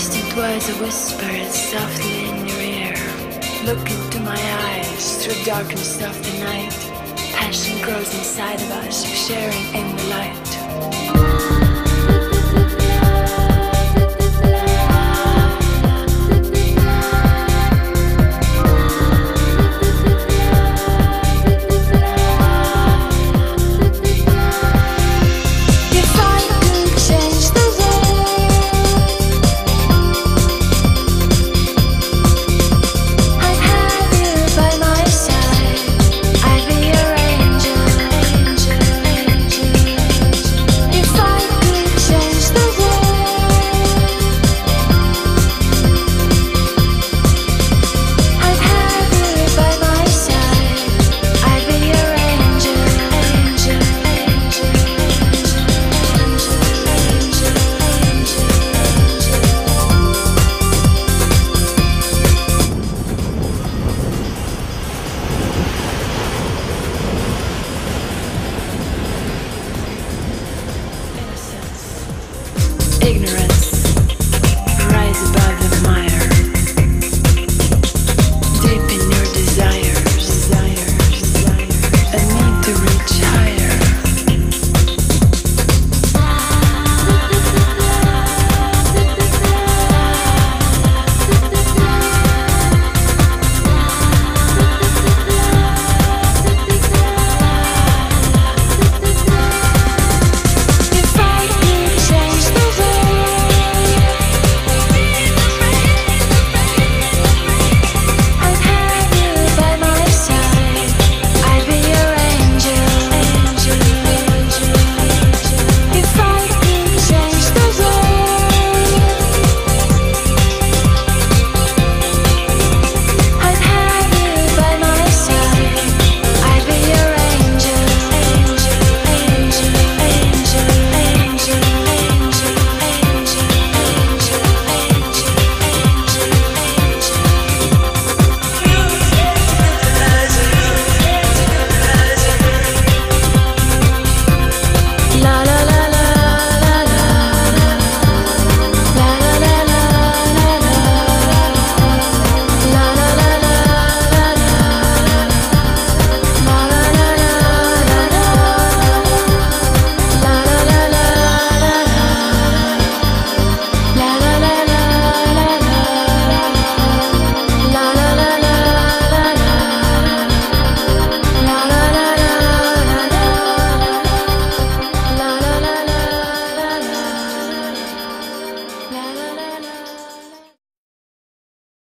distant words are whispered softly in your ear. Look into my eyes through darkness of the night. Passion grows inside of us, sharing in the light.